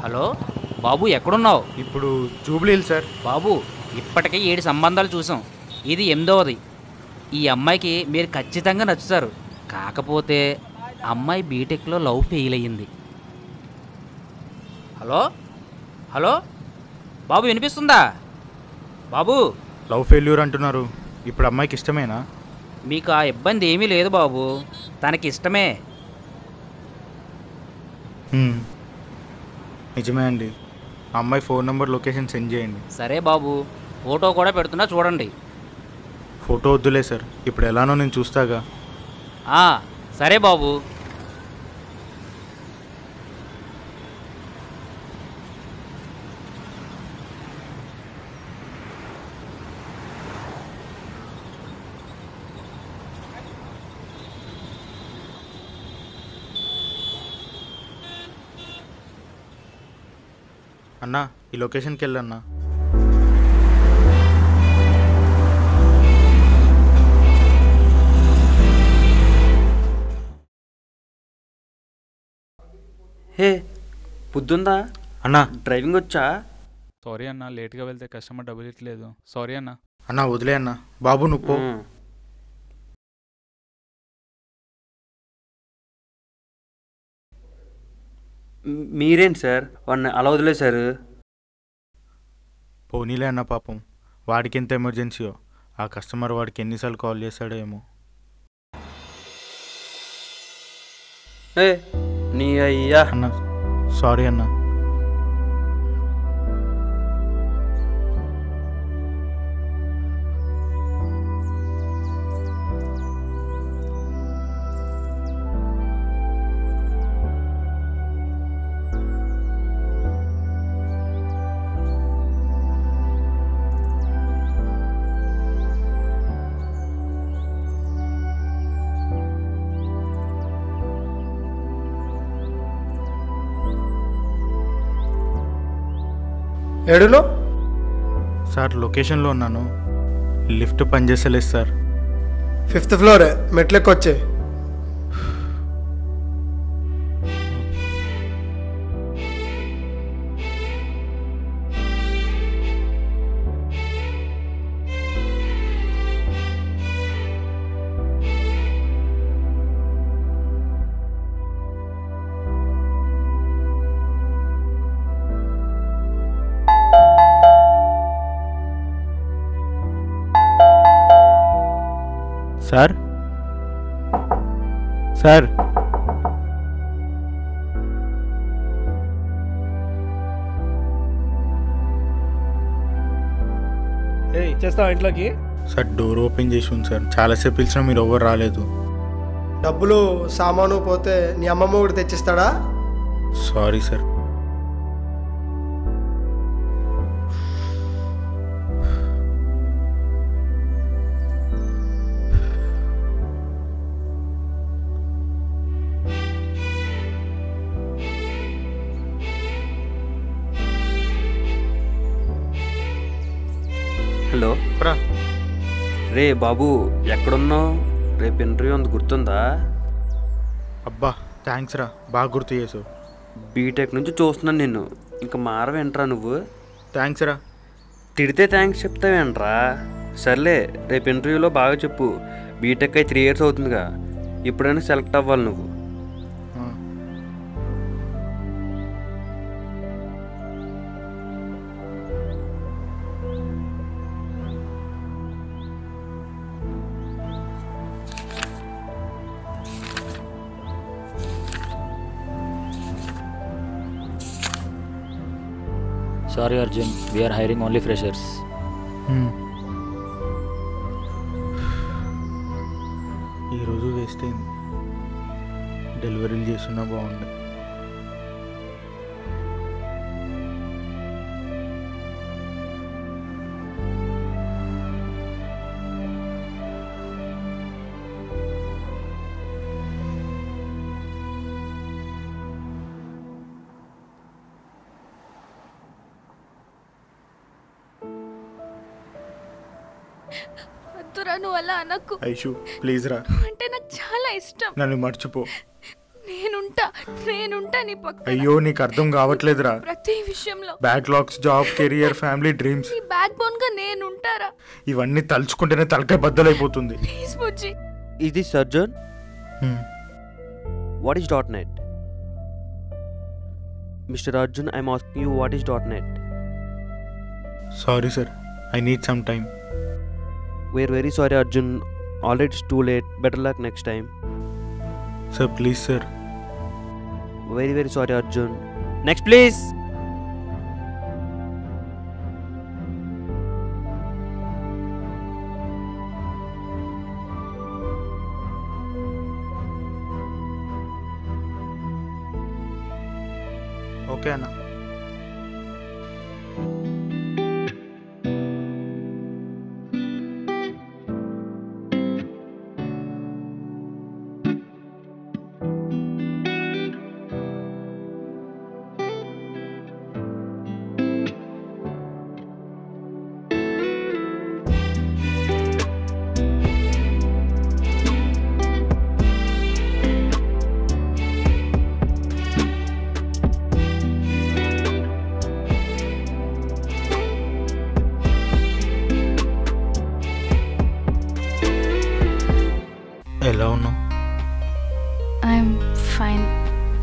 Hello బాబు ఎక్కడున్నావు? ఇప్పుడు జూబ్లీల్ sir. బాబు ఇప్పటికే ఏడు సంబంధాలు చూసాం. ఇది ఎనిమిదవది. ఈ అమ్మాయికి మీరు ఖచ్చితంగా నచ్చుతారు. కాకపోతే అమ్మాయి బీటెక్లో లవ్ ఫెయిల్ అయ్యింది. హలో? హలో? బాబు వినిపిస్తుందా? బాబు! లవ్ ఫెయిల్యూర్ అంటున్నారు. ఇప్పుడు అమ్మాయికి ఇష్టమేనా? మీకు ఆ ఇబ్బంది ఏమీ లేదు బాబు. తనకి ఇష్టమే. నిజమే అండి. అమ్మాయి ఫోన్ నెంబర్ లొకేషన్ సెండ్ చేయండి. సరే బాబు. ఫోటో కూడా పెడుతున్నా చూడండి. ఫోటో వద్దులే సార్. ఇప్పుడు ఎలానో నేను చూస్తాగా. ఆ, సరే బాబు. అన్నా ఈ లొకేషన్కి వెళ్ళన్నా. హే పొద్దుందా అన్నా. డ్రైవింగ్ వచ్చా? సారీ అన్న లేట్గా వెళ్తే కస్టమర్ డబ్బులు ఇట్లేదు. సారీ అన్న. అన్నా వదిలే అన్నా. బాబు నువ్వు పో. మీరేంటి సార్? వాడిని అలా వదిలేశారు. పోనీలే అన్న పాపం. వాడికి ఎంత ఎమర్జెన్సీయో. ఆ కస్టమర్ వాడికి ఎన్నిసార్లు కాల్ చేశాడో ఏమో. ఏ నీ అయ్యా. అన్న సారీ అన్నా. ఏడులో? సార్ లొకేషన్లో ఉన్నాను. లిఫ్ట్ పనిచేస్తలేదు సార్. ఫిఫ్త్ ఫ్లోర్ మెట్లెక్కొచ్చే. సార్. ఏయ్ చేస్తావా ఇంట్లోకి? సార్ డోర్ ఓపెన్ చేసి ఉంది సార్. చాలాసేపు పిలిచినా మీరు ఎవరు రాలేదు. డబ్బులు సామాను పోతే నీ అమ్మమ్మ కూడా తెచ్చిస్తాడా? Sorry sir. రే బాబు ఎక్కడున్నావు? రేపు ఇంటర్వ్యూ ఉంది గుర్తుందా? అబ్బా థ్యాంక్స్ రా. బాగా గుర్తు చేసావు. బీటెక్ నుంచి చూస్తున్నాను నిన్ను. ఇంకా మారవేంట్రా నువ్వు? థ్యాంక్స్ రా. తిడితే థ్యాంక్స్ చెప్తావేంట్రా సర్లే రేపు ఇంటర్వ్యూలో బాగా చెప్పు. బీటెక్ అయి త్రీ ఇయర్స్ అవుతుందిగా. ఇప్పుడైనా సెలెక్ట్ అవ్వాలి నువ్వు. Sorry Arjun we're hiring only freshers. ఈరోజు వేస్ట్ అయింది. డెలివరీలు చేస్తున్నా బాగుండే వద్దురా నువ్వు అలా అనకు. ఐషు ప్లీజ్ రా. అంటే నాకు చాలా ఇష్టం. నన్ను మర్చిపో. నేను నేనుంటా నేనుంటా నీ పక్క అయ్యో నీకు అర్థం కావట్లేదురా. ప్రతి విషయంలో. Backlogs job career family dreams నీ బ్యాక్ బోన్గా నేనుంటారా? ఇవన్నీ తలుచుకుంటేనే తలకాయ బద్దలైపోతుంది. ప్లీజ్ బుజ్జి. Is this Arjun? Hmm. What is .NET? Mr. Arjun, I'm asking you what is .NET? Sorry sir I need some time We're very sorry, Arjun. Already it's too late. Better luck next time. Sir please sir Very, very sorry, Arjun. Next, please. Okay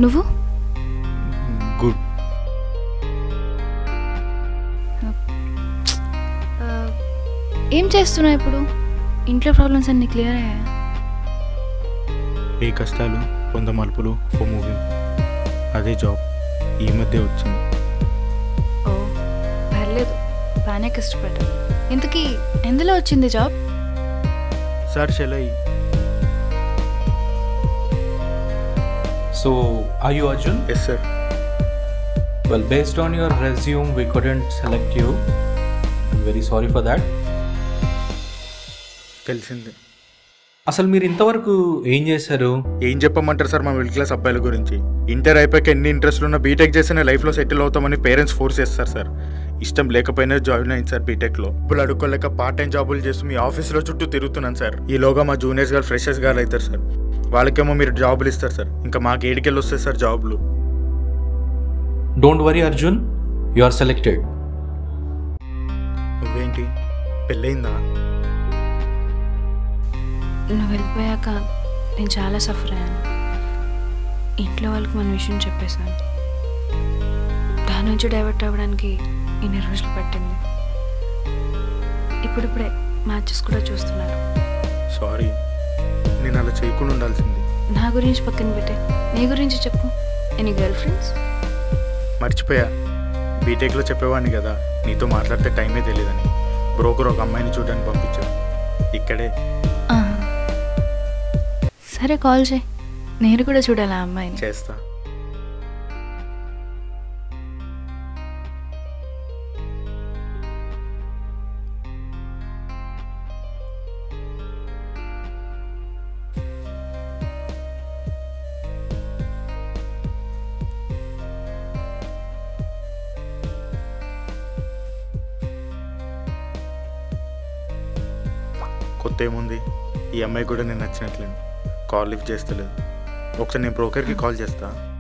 నువ్వు? Good. ఏం చేస్తున్నావు ఇప్పుడు? ఇంట్లో problems అన్ని clear అయ్యాయా? ఏ కష్టాలు పొంద మలుపులు ఓ మూవీ అదే జాబ్ ఈ మధ్య వచ్చింది. ఓ పర్లేదు. బాగానే కష్టపడ్డా ఇంతకీ ఎందులో వచ్చింది జాబ్ సార్ షెలై So, are you Arjun? Yes sir Well, based on your resume, we couldn't select you. I'm very sorry for that. తెలిసింది. అసలు మీరు ఇంతవరకు ఏం చేశారు? ఏం చెప్పమంటారు సార్ మా మిడిల్ క్లాస్ అబ్బాయిల గురించి? ఇంటర్ అయిపోయాక ఎన్ని ఇంట్రెస్ట్ ఉన్న బీటెక్ చేసిన లైఫ్లో సెటిల్ అవుతామని పేరెంట్స్ ఫోర్స్ చేస్తారు సార్. ఇష్టం లేకపోయినా జాయిన్ అయింది సార్ బీటెక్లో ఇప్పుడు అడుక్కోలేక పార్ట్ టైం జాబులు చేస్తూ మీ ఆఫీస్లో చుట్టూ తిరుగుతున్నాను సార్. ఈలోగా మా జూనియర్స్ గారు ఫ్రెషర్స్ గారు అవుతారు సార్. వాళ్ళకేమో మీరు జాబులు ఇస్తారు సార్. ఇంకా మాకు ఏడికెళ్ళి వస్తాయి సార్ జాబులు. Don't worry Arjun you are selected నువ్వేంటి? పెళ్ళయిందా? నువ్వు వెళ్ళిపోయాక నేను చాలా సఫర్ అయ్యాను. ఇంట్లో వాళ్ళకి మన విషయం చెప్పేశాను. దాని నుంచి డైవర్ట్ అవ్వడానికి ఇన్ని రోజులు పట్టింది. ఇప్పుడిప్పుడే మ్యాచెస్ కూడా చూస్తున్నారు. సారీ నేను అలా చేయకుండా ఉండాల్సింది. నా గురించి పక్కన పెట్టే. నీ గురించి చెప్పు. ఎనీ గర్ల్ ఫ్రెండ్స్ మర్చిపోయా బీటెక్లో చెప్పేవాడిని కదా. నీతో మాట్లాడితే టైమే తెలియదని బ్రోకర్ ఒక అమ్మాయిని చూడడానికి పంపించారు ఇక్కడే. సరే కాల్ చేయి. నేను కూడా చూడాలి ఆ అమ్మాయిని. చేస్తా. కొత్త ఏముంది? ఈ అమ్మాయి కూడా నేను నచ్చినట్లేదు కాల్ లిఫ్ట్ చేస్తలేదు. ఒకసారి నేను బ్రోకర్కి కాల్ చేస్తా.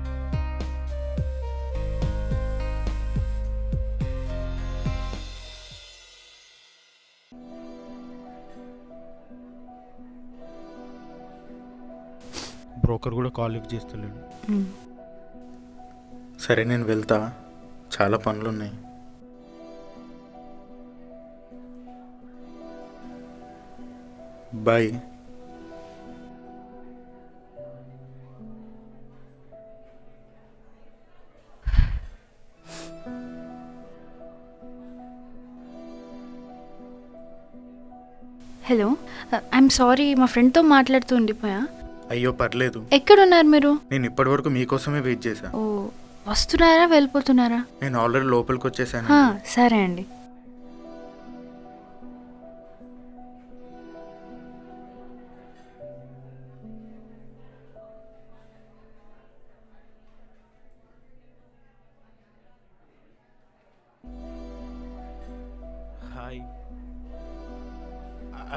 బ్రోకర్ కూడా కాల్ లిఫ్ట్ చేస్తలేడు. మ్. సరే నేను వెళ్తా. చాలా పనులు ఉన్నాయి బాయ్ హలో ఐఎమ్ సారీ మా ఫ్రెండ్తో మాట్లాడుతూ ఉండిపోయా? అయ్యో పర్లేదు. ఎక్కడున్నారు మీరు? నేను ఇప్పటివరకు మీకోసమే వెయిట్ చేశా. ఓ వస్తున్నారా వెళ్ళిపోతున్నారా? నేను ఆల్రెడీ లోపలికి వచ్చేసాను సరే అండి.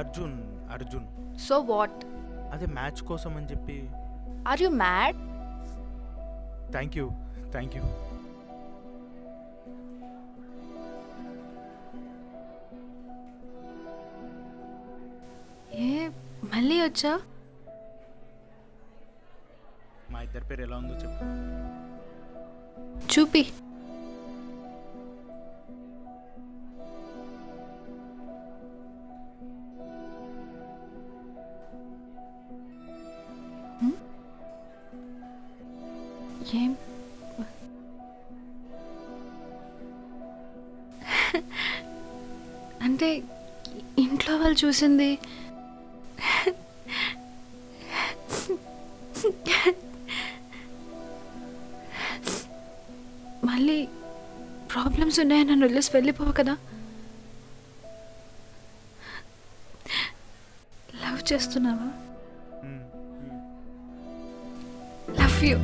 అర్జున్ అర్జున్. సో వాట్ అదే మ్యాచ్ కోసం అని చెప్పి. Are you mad thank you thank you ఏ మళ్ళీ వచ్చా? మా ఇద్దరి పేరు ఎలా ఉందో చెప్పు. చూపి. ఏం అంటే ఇంట్లో వాళ్ళు చూసింది. మళ్ళీ ప్రాబ్లమ్స్ ఉన్నాయని నన్ను వదిలేసి వెళ్ళిపోవు కదా. లవ్ చేస్తున్నావా? Love you.